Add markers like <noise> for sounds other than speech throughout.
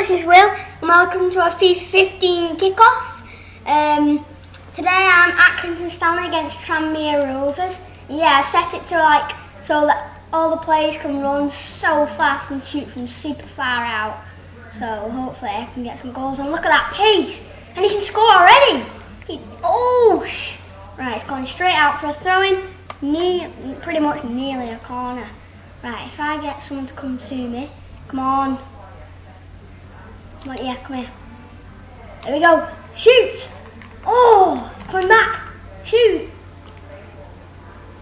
this is Will, and welcome to our FIFA 15 kickoff. Um, today I'm Accrington Stanley against Tranmere Rovers. Yeah, I've set it to like so that all the players can run so fast and shoot from super far out. So hopefully I can get some goals. And look at that pace, and he can score already. He, oh, right, it's going straight out for a throw-in, near, pretty much nearly a corner. Right, if I get someone to come to me, come on. Come on, yeah, come here. There we go. Shoot! Oh, coming back. Shoot.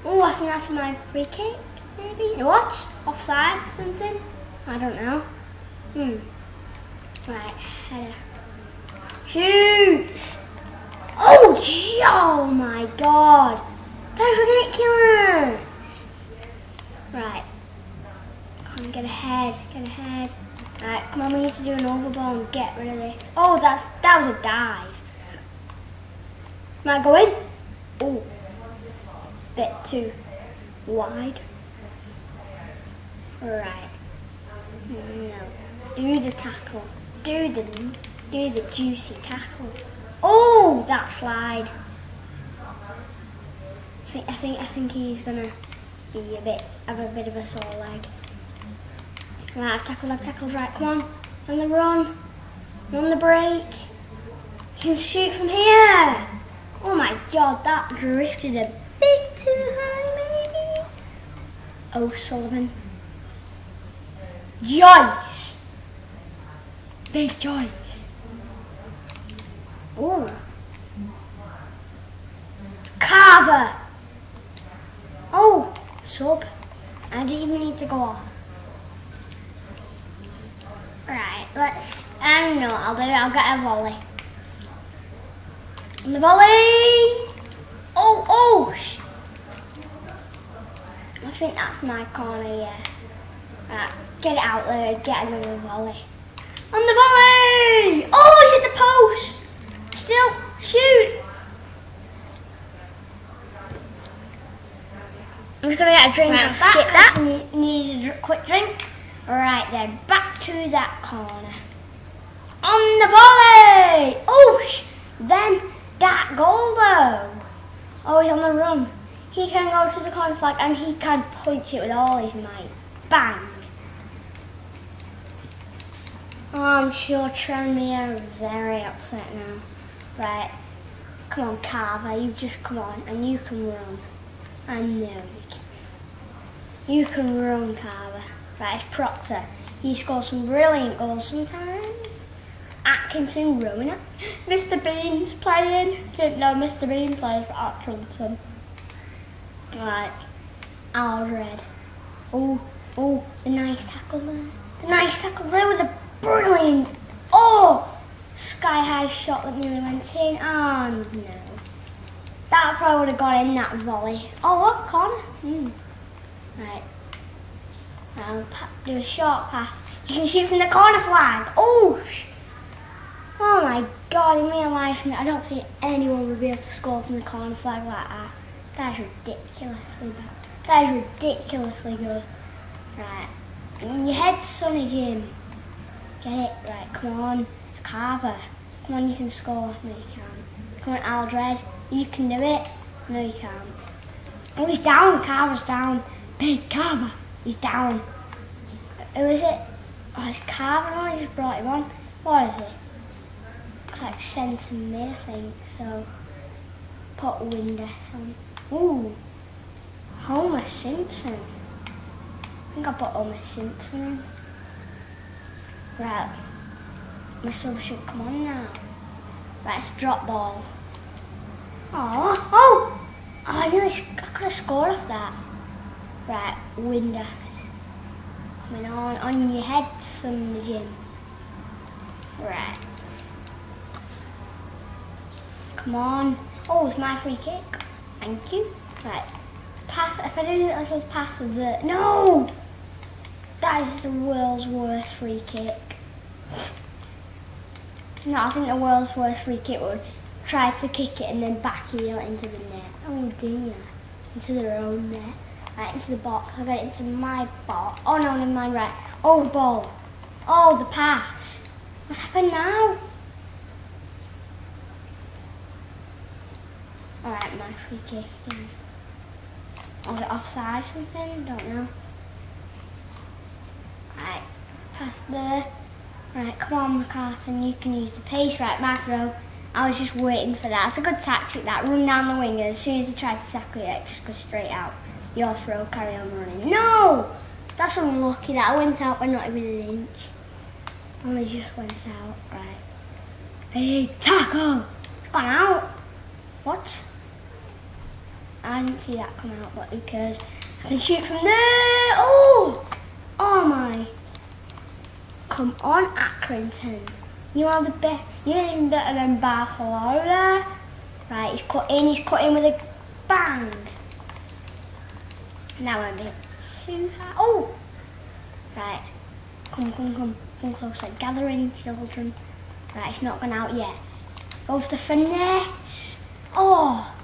Oh, I think that's my free kick, maybe. What? Offside or something? I don't know. Hmm. Right, header. Shoot! Oh, gee, oh my god. That's ridiculous. Right. Come on, get ahead, get ahead. Right, come we need to do an overball and get rid of this. Oh, that's that was a dive. Am I going? Oh, bit too wide. Right. No. Do the tackle. Do the do the juicy tackle. Oh, that slide. I think I think I think he's gonna be a bit have a bit of a sore leg. Right, I've tackled, I've tackled, right, come on. On the run. On the break. You can shoot from here. Oh my god, that drifted a bit too high, maybe. Oh, Sullivan. Joyce. Big Joyce. Oh. Carver. Oh, sub. I didn't even need to go off. Right, let's, I don't know what I'll do, I'll get a volley. And the volley! Oh, oh! I think that's my corner, yeah. Right, get it out there, get another volley. On the volley! Oh, it's hit the post! Still, shoot! I'm just gonna get a drink Right, and skip that. that. Need a quick drink. Right then, back to that corner. On the volley! Oh, then that goal though. Oh, he's on the run. He can go to the corner flag and he can punch it with all his might. Bang! Oh, I'm sure Tranmere are very upset now. Right, come on Carver, you just come on and you can run. I know you can. You can run, Carver. Right, Proctor. He scores some brilliant goals sometimes. Atkinson it. <gasps> Mr. Bean's playing. Didn't know Mr. Bean plays for Atkinson. Right, Aldred. Oh, oh, the nice tackle there. The nice tackle there with a brilliant, oh, sky high shot that nearly went in. Oh no. That probably would have gone in that volley. Oh, look, corner. Hmm. Right. Now do a short pass. You can shoot from the corner flag. Oh! Oh my god, in real life, I don't think anyone would be able to score from the corner flag like that. That is ridiculously bad. That is ridiculously good. Right. Your head, Sonny Jim. Get it? Right, come on. It's Carver. Come on, you can score. No, you can't. Come on, Aldred. You can do it. No, you can't. Oh, he's down. Carver's down. Big Carver. He's down. Who is it? Oh, it's Carver. Oh, I just brought him on. What is it? It's like centre mid, I think. So, put Windass on. Ooh. Homer Simpson. I think I put Homer Simpson in. Right. The sub should come on now. Right, it's drop ball. Oh, oh! Oh, I nearly, I could have scored off that. Right, Windass. Coming on, on your head, son Jim. Right. Come on. Oh, it's my free kick. Thank you. Right. Pass, if I do a little pass the, no! That is the world's worst free kick. No, I think the world's worst free kick would try to kick it and then back heel into the net. Oh dear. Into their own net. Right, into the box. I got it into my box. Oh no, never mind, right. Oh, the ball. Oh, the pass. What's happened now? Alright, my free kick. Was it offside something? Don't know. Right, pass there. Right, come on, McCartan, you can use the pace. Right, macro. I was just waiting for that. It's a good tactic, that. Run down the wing, and as soon as he tried to tackle it, it just goes straight out. Your throw, carry on running. No! That's unlucky that I went out by not even an inch. Only just went out. Right. Big tackle! It's gone out. What? I didn't see that come out, but who cares? I can shoot from there! Oh! Oh my! Come on, Accrington. You are the best. You're even better than Barcelona. Right, he's cut in. He's cut in with a bang. Now I'm a bit too high. Oh! Right. Come, come, come. Come closer. Gather in, children. Right, it's not gone out yet. Go for the finesse. Oh!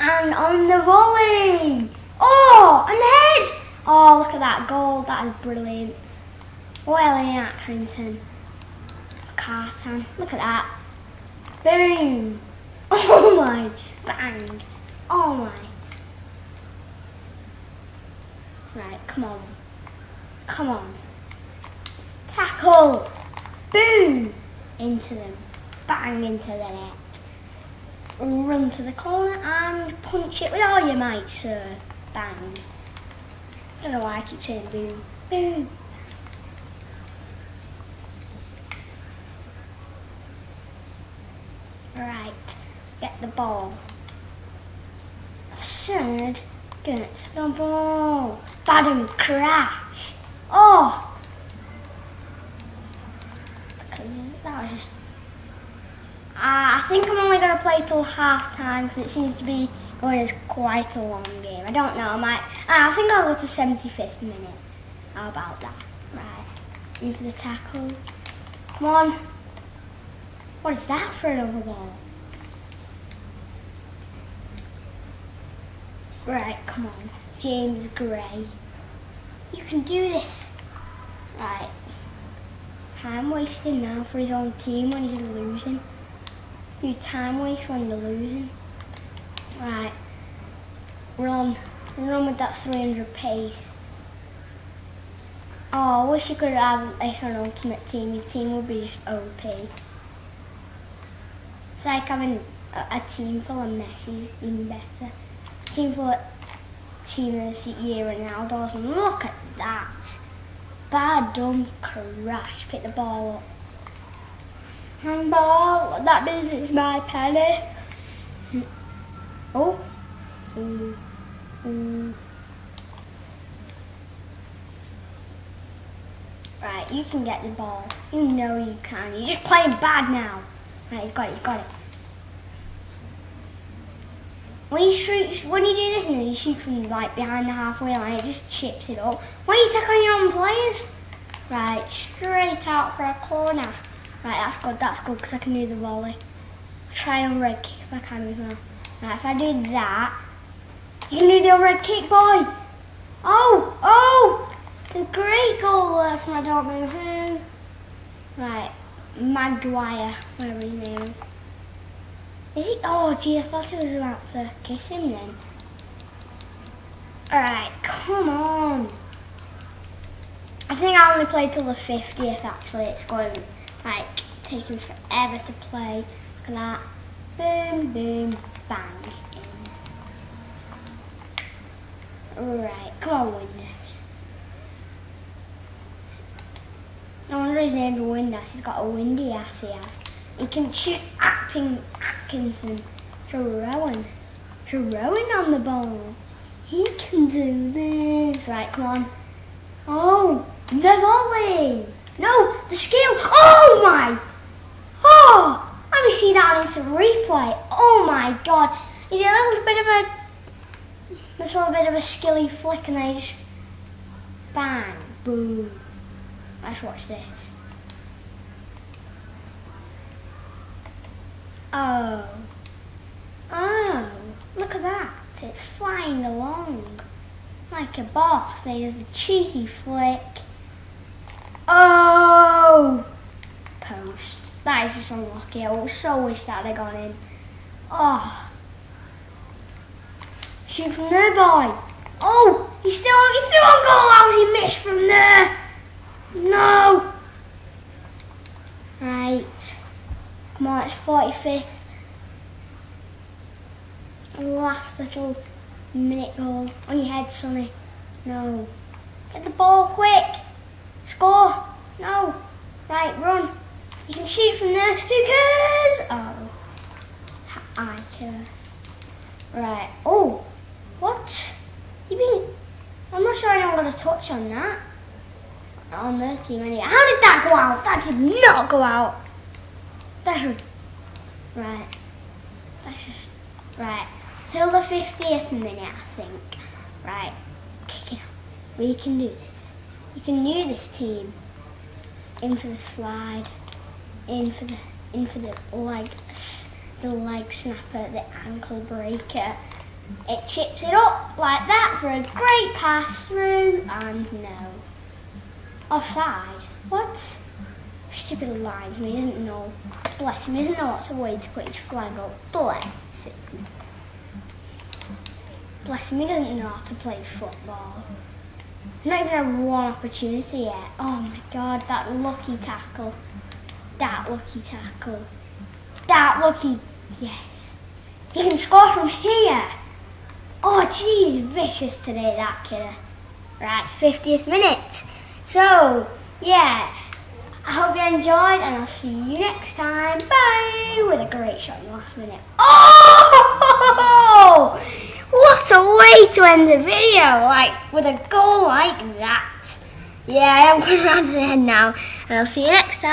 And on the volley. Oh! And the head! Oh, look at that goal. That is brilliant. Well in Accrington. Carson. Look at that. Boom. <laughs> Oh my. Bang. Oh my. Right, come on. Come on. Tackle. Boom. Into them. Bang into the net. Run to the corner and punch it with all your might, sir. Bang. I don't know why I keep saying boom. Boom. Right, get the ball. Should get the ball. Bottom crash. Oh! That was just... Uh, I think I'm only going to play till half time because it seems to be going as quite a long game. I don't know, I might... Uh, I think I'll go to 75th minute. How about that? Right. In for the tackle. Come on. What is that for another ball? Right, come on. James Gray. You can do this. Right. Time wasting now for his own team when he's losing. You time waste when you're losing. Right. Run. Run with that 300 pace. Oh, I wish you could have this on Ultimate Team. Your team would be just OP. It's like having a, a team full of Messi's even better. A team full of team this year Ronaldo's and look at that. Bad dumb crash. Pick the ball up. Handball. That means it's my penny. Oh. Right, you can get the ball. You know you can. You're just playing bad now. Right, he's got it, he's got it. When you shoot, when you do this and you shoot from like behind the halfway line, it just chips it up. Why you take on your own players? Right, straight out for a corner. Right, that's good, that's good, because I can do the volley. Try on red kick if I can as well. Right, if I do that, you can do the red kick, boy. Oh, oh, the great goal from I don't know who. Right, Maguire, whatever his name is. Is he? Oh, gee, I thought he was about to kiss him then. Alright, come on. I think I only played till the 50th actually. It's going, like, taking forever to play. Look at that. Boom, boom, bang. In. Right, come on, win this. No wonder his name's Windass. He's got a windy ass he has. He can shoot acting Atkinson to Rowan. To Rowan on the ball. He can do this. Right, come on. Oh, the volley. No, the skill. Oh my. Oh, let me see that on instant replay. Oh my god. He did a little bit of a, a little bit of a skilly flick and then just bang, boom. Let's watch this. Oh. Oh, look at that. It's flying along. Like a boss. There's a cheeky flick. Oh! Post. That is just unlucky. I so wish that had gone in. Oh. Shoot from there, boy. Oh, he's still, he's still on goal. How's he missed from there? No. Right. It's 45th. Last little minute goal. On your head, Sonny. No. Get the ball quick. Score. No. Right, run. You can shoot from there. Who cares? Oh. I care. Right. Oh. What? You mean? I'm not sure anyone got a touch on that. Oh, on their team anyway. How did that go out? That did not go out. That's right. That's just right. Till the 50th minute, I think. Right. Kick it. We can do this. You can do this team. In for the slide. In for the in for the leg the leg snapper, the ankle breaker. It chips it up like that for a great pass through and no. Offside? What? Stupid linesman, he doesn't know. Bless him, he doesn't know what's a way to put his flag up. Bless him. Bless him, he doesn't know how to play football. Not even had one opportunity yet. Oh my god, that lucky tackle. That lucky tackle. That lucky, yes. He can score from here. Oh, geez, vicious today, that kid. Right, 50th minute. So, yeah, I hope you enjoyed, and I'll see you next time. Bye! With a great shot in the last minute. Oh! What a way to end the video, like, with a goal like that. Yeah, I am going around to the end now, and I'll see you next time.